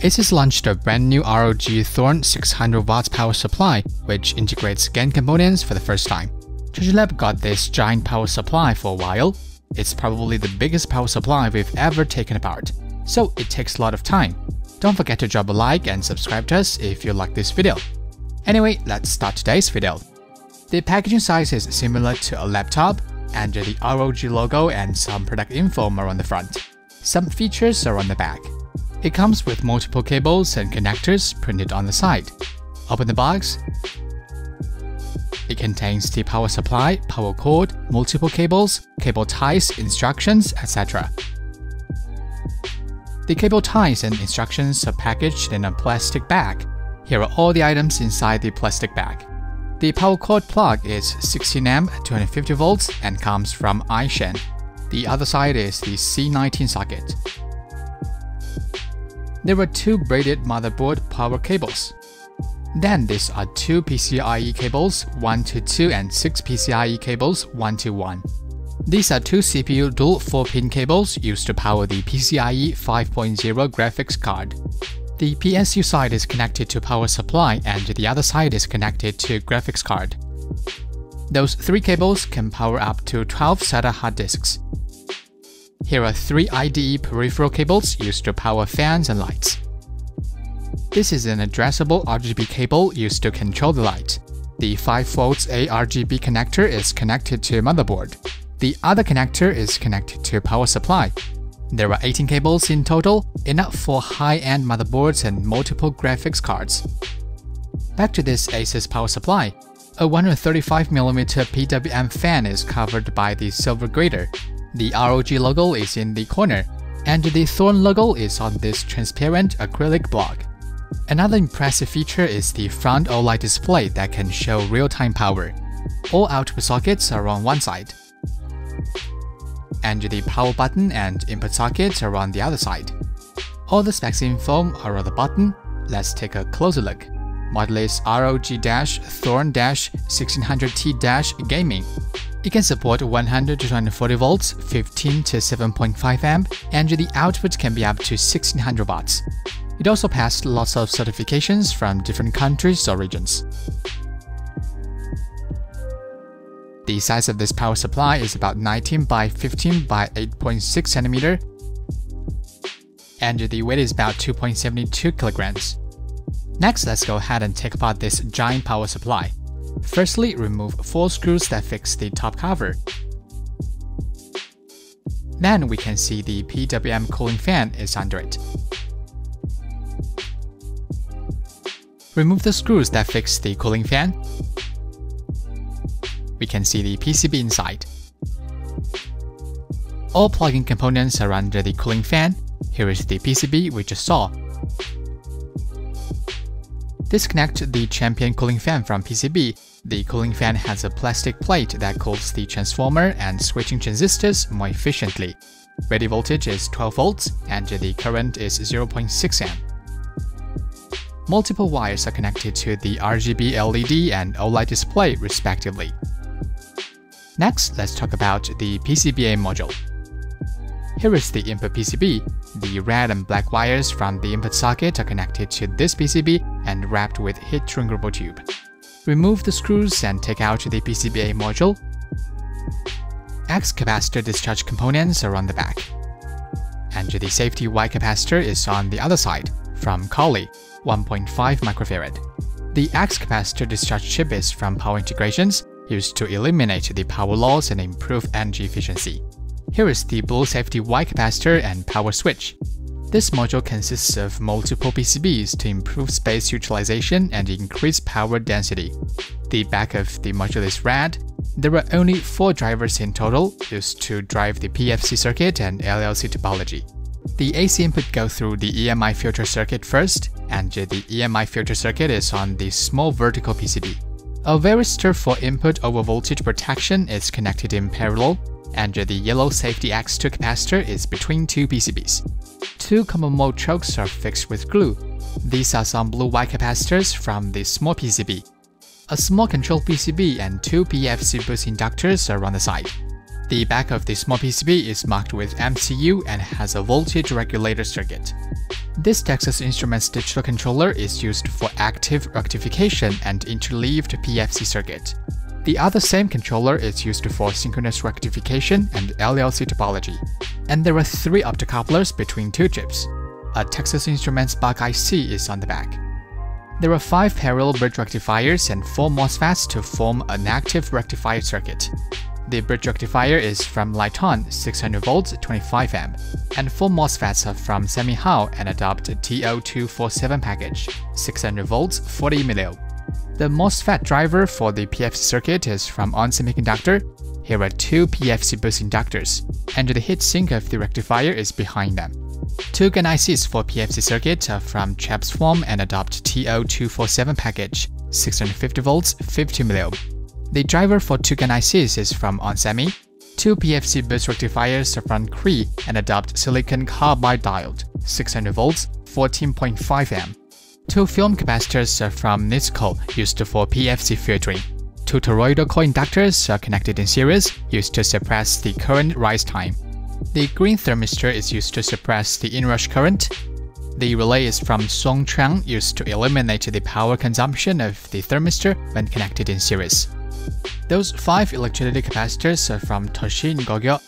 ASUS launched a brand new ROG Thor 600 watts power supply, which integrates GaN components for the first time. ChargerLAB got this giant power supply for a while. It's probably the biggest power supply we've ever taken apart, so it takes a lot of time. Don't forget to drop a like and subscribe to us if you like this video. Anyway, let's start today's video. The packaging size is similar to a laptop, and the ROG logo and some product info are on the front. Some features are on the back. It comes with multiple cables and connectors printed on the side. Open the box. It contains the power supply, power cord, multiple cables, cable ties, instructions, etc. The cable ties and instructions are packaged in a plastic bag. Here are all the items inside the plastic bag. The power cord plug is 16A 250 volts and comes from iShen. The other side is the C19 socket. There are two braided motherboard power cables. Then these are two PCIe cables 1 to 2 and 6 PCIe cables 1 to 1. These are two CPU dual 4-pin cables used to power the PCIe 5.0 graphics card. The PSU side is connected to power supply and the other side is connected to graphics card. Those three cables can power up to 12 SATA hard disks. Here are three IDE peripheral cables used to power fans and lights. This is an addressable RGB cable used to control the light. The 5V A RGB connector is connected to motherboard. The other connector is connected to power supply. There are 18 cables in total, enough for high-end motherboards and multiple graphics cards. Back to this ASUS power supply. A 135mm PWM fan is covered by the silver grader. The ROG logo is in the corner, and the Thor logo is on this transparent acrylic block. Another impressive feature is the front OLED display that can show real-time power. All output sockets are on one side, and the power button and input sockets are on the other side. All the specs info are on the button. Let's take a closer look. Model is ROG-Thor-1600T-Gaming. It can support 100 to 240 volts, 15 to 7.5 amp, and the output can be up to 1600 watts. It also passed lots of certifications from different countries or regions. The size of this power supply is about 19 by 15 by 8.6 cm, and the weight is about 2.72 kilograms. Next, let's go ahead and take apart this giant power supply. Firstly, remove four screws that fix the top cover. Then we can see the PWM cooling fan is under it. Remove the screws that fix the cooling fan we can see the PCB inside. All plug-in components are under the cooling fan. Here is the PCB we just saw. Disconnect the Champion cooling fan from PCB. The cooling fan has a plastic plate that cools the transformer and switching transistors more efficiently. Ready voltage is 12 volts and the current is 0.6 amp. Multiple wires are connected to the RGB LED and OLED display respectively. Next, let's talk about the PCBA module. Here is the input PCB. The red and black wires from the input socket are connected to this PCB and wrapped with heat shrinkable tube. Remove the screws and take out the PCBA module. X capacitor discharge components are on the back. And the safety Y capacitor is on the other side, from CARLI, 1.5 microfarad. The X capacitor discharge chip is from Power Integrations used to eliminate the power loss and improve energy efficiency. Here is the blue safety Y capacitor and power switch. This module consists of multiple PCBs to improve space utilization and increase power density. The back of the module is red. There are only four drivers in total used to drive the PFC circuit and LLC topology. The AC input goes through the EMI filter circuit first, and the EMI filter circuit is on the small vertical PCB. A varistor for input over voltage protection is connected in parallel, and the yellow safety X2 capacitor is between two PCBs. Two common mode chokes are fixed with glue. These are some blue Y capacitors from the small PCB. A small control PCB and two PFC boost inductors are on the side. The back of the small PCB is marked with MCU and has a voltage regulator circuit. This Texas Instruments digital controller is used for active rectification and interleaved PFC circuit. The other same controller is used for synchronous rectification and LLC topology. And there are three optocouplers between two chips. A Texas Instruments Buck IC is on the back. There are five parallel bridge rectifiers and four MOSFETs to form an active rectifier circuit. The bridge rectifier is from Lite-On 600 volts 25 amp, and four MOSFETs are from SemiHow and adopt TO247 package 600 volts 40 milliohm. The MOSFET driver for the PFC circuit is from ON Semiconductor. Here are two PFC boost inductors, and the heatsink of the rectifier is behind them. Two GaN ICs for PFC circuit are from Transphorm and adopt TO247 package 650 volts 50 milliohm. The driver for two GaN ICs is from onsemi. Two PFC boost rectifiers are from Cree and adopt silicon carbide diode, 600 volts, 14.5 amp. Two film capacitors are from Nitsuko used for PFC filtering. Two toroidal coil inductors are connected in series, used to suppress the current rise time. The green thermistor is used to suppress the inrush current. The relay is from Song Chuan, used to eliminate the power consumption of the thermistor when connected in series. Those 5 electrolytic capacitors are from Toshin Kogyo,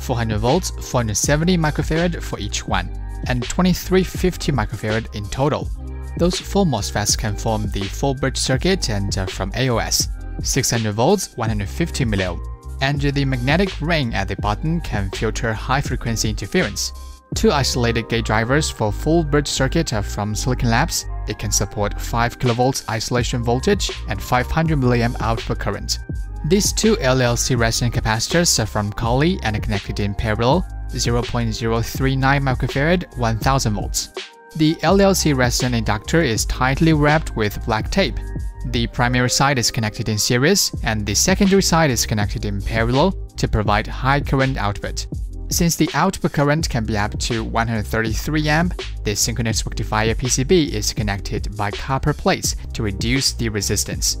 400 volts, 470 microfarad for each one, and 2350 microfarad in total. Those 4 MOSFETs can form the full bridge circuit and are from AOS, 600 volts, 150 milliohm, and the magnetic ring at the bottom can filter high-frequency interference. Two isolated gate drivers for full bridge circuit are from Silicon Labs. It can support 5 kV isolation voltage and 500 mA output current. These two LLC resonant capacitors are from CARLI and are connected in parallel 0.039 microfarad 1000 volts. The LLC resonant inductor is tightly wrapped with black tape. The primary side is connected in series and the secondary side is connected in parallel to provide high current output. Since the output current can be up to 133 amp, the synchronous rectifier PCB is connected by copper plates to reduce the resistance.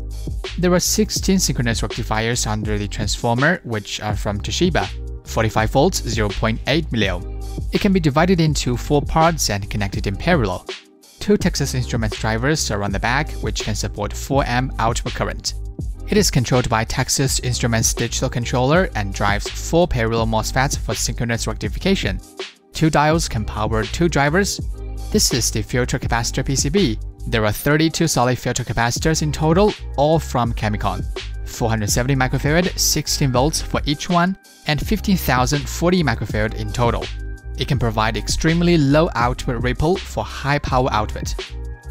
There are 16 synchronous rectifiers under the transformer, which are from Toshiba, 45 volts 0.8 milliohm. It can be divided into four parts and connected in parallel. Two Texas Instruments drivers are on the back, which can support 4 amp output current. It is controlled by Texas Instruments digital controller and drives four parallel MOSFETs for synchronous rectification. Two diodes can power two drivers. This is the filter capacitor PCB. There are 32 solid filter capacitors in total, all from Chemi-con. 470 microfarad, 16 volts for each one, and 15,040 microfarad in total. It can provide extremely low output ripple for high power output.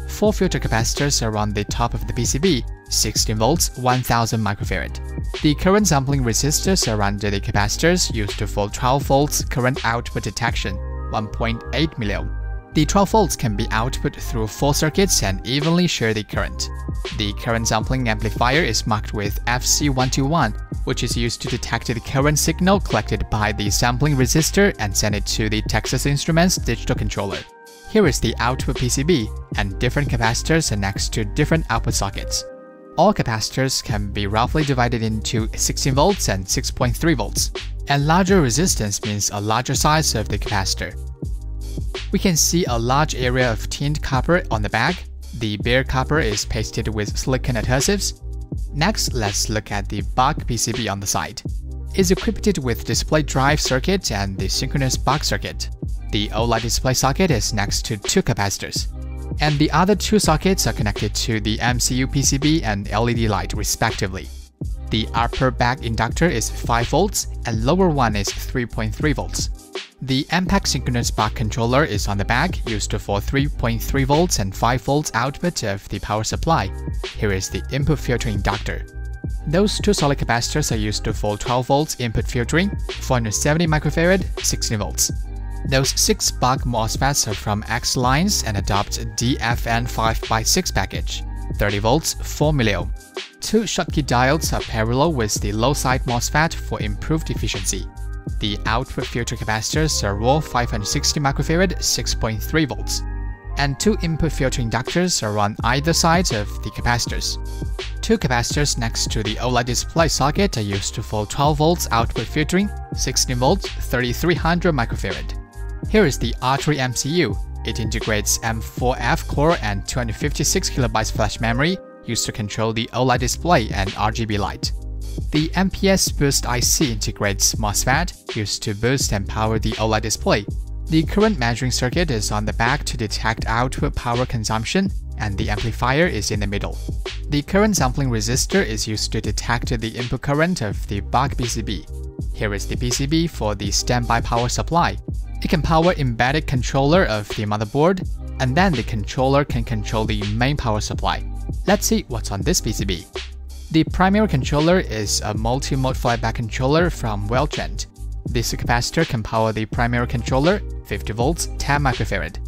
Four filter capacitors are on the top of the PCB, 16 volts, 1000 microfarad. The current sampling resistors are under the capacitors used for 12 volts current output detection, 1.8 milliohm. The 12 volts can be output through four circuits and evenly share the current. The current sampling amplifier is marked with FC121, which is used to detect the current signal collected by the sampling resistor and send it to the Texas Instruments digital controller. Here is the output PCB, and different capacitors are next to different output sockets. All capacitors can be roughly divided into 16 volts and 6.3 volts, and larger resistance means a larger size of the capacitor. We can see a large area of tinned copper on the back. The bare copper is pasted with silicon adhesives. Next, let's look at the Buck PCB on the side. It's equipped with display drive circuit and the synchronous Buck circuit. The OLED display socket is next to two capacitors and the other two sockets are connected to the MCU PCB and LED light respectively. The upper back inductor is 5 volts and lower one is 3.3 volts. The ANPEC synchronous buck controller is on the back, used to for 3.3 volts and 5 volts output of the power supply. Here is the input filter inductor. Those two solid capacitors are used to for 12 volts input filtering, 470 microfarad, 16 volts. Those six Buck MOSFETs are from Excelliance and adopt DFN 5x6 package, 30 volts, 4 milliohm. Two Schottky diodes are parallel with the low side MOSFET for improved efficiency. The output filter capacitors are raw 560 microfarad, 6.3 volts. And two input filter inductors are on either side of the capacitors. Two capacitors next to the OLED display socket are used for 12 volts output filtering, 16 volts, 3300 microfarad. Here is the ARTERY MCU. It integrates M4F core and 256 KB flash memory used to control the OLED display and RGB light. The MPS Boost IC integrates MOSFET used to boost and power the OLED display. The current measuring circuit is on the back to detect output power consumption, and the amplifier is in the middle. The current sampling resistor is used to detect the input current of the buck PCB. Here is the PCB for the standby power supply. It can power embedded controller of the motherboard, and then the controller can control the main power supply. Let's see what's on this PCB. The primary controller is a multi-mode flyback controller from Weltrend. This capacitor can power the primary controller, 50 volts, 10 microfarad.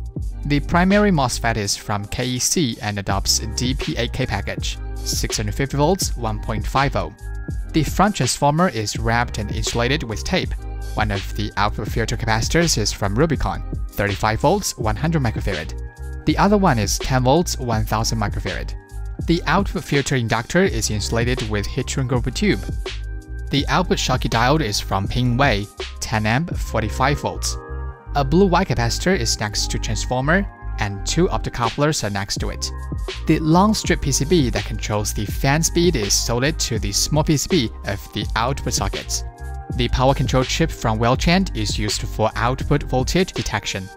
The primary MOSFET is from KEC and adopts DP8K package, 650 volts, 1.5 ohm. The front transformer is wrapped and insulated with tape. One of the output filter capacitors is from Rubycon, 35 volts, 100 microfarad. The other one is 10 volts, 1000 microfarad. The output filter inductor is insulated with heat shrink group tube. The output Schottky diode is from Pingwei, 10 amp, 45 volts. A blue-white capacitor is next to transformer, and two optocouplers are next to it. The long strip PCB that controls the fan speed is soldered to the small PCB of the output sockets. The power control chip from Weltrend is used for output voltage detection.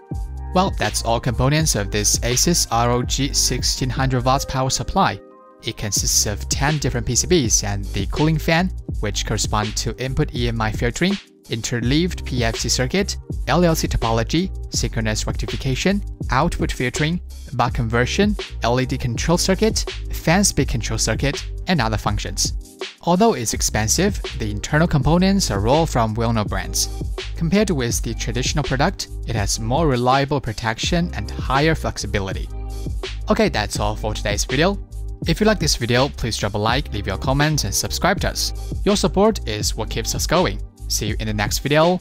Well, that's all components of this Asus ROG 1600 watts power supply. It consists of 10 different PCBs and the cooling fan, which correspond to input EMI filtering, interleaved PFC circuit, LLC topology, synchronous rectification, output filtering, buck conversion, LED control circuit, fan speed control circuit, and other functions. Although it's expensive, the internal components are all from well-known brands. Compared with the traditional product, it has more reliable protection and higher flexibility. Okay, that's all for today's video. If you like this video, please drop a like, leave your comments, and subscribe to us. Your support is what keeps us going. See you in the next video.